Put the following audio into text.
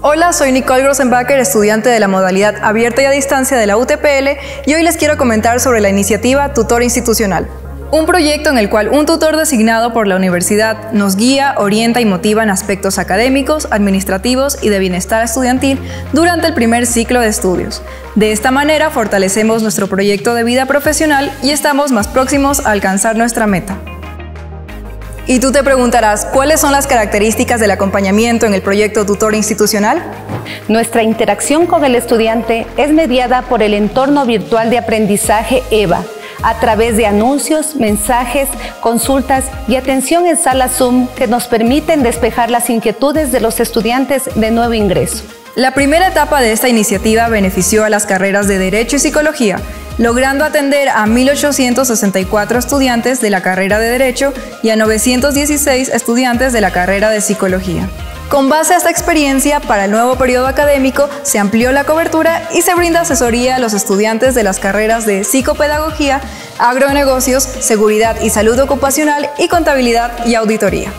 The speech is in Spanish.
Hola, soy Nicole Grossenbacher, estudiante de la modalidad abierta y a distancia de la UTPL y hoy les quiero comentar sobre la iniciativa Tutor Institucional. Un proyecto en el cual un tutor designado por la universidad nos guía, orienta y motiva en aspectos académicos, administrativos y de bienestar estudiantil durante el primer ciclo de estudios. De esta manera fortalecemos nuestro proyecto de vida profesional y estamos más próximos a alcanzar nuestra meta. Y tú te preguntarás, ¿cuáles son las características del acompañamiento en el proyecto tutor institucional? Nuestra interacción con el estudiante es mediada por el entorno virtual de aprendizaje EVA a través de anuncios, mensajes, consultas y atención en sala Zoom que nos permiten despejar las inquietudes de los estudiantes de nuevo ingreso. La primera etapa de esta iniciativa benefició a las carreras de Derecho y Psicología, logrando atender a 1.864 estudiantes de la carrera de Derecho y a 916 estudiantes de la carrera de Psicología. Con base a esta experiencia, para el nuevo periodo académico se amplió la cobertura y se brinda asesoría a los estudiantes de las carreras de psicopedagogía, agronegocios, seguridad y salud ocupacional y contabilidad y auditoría.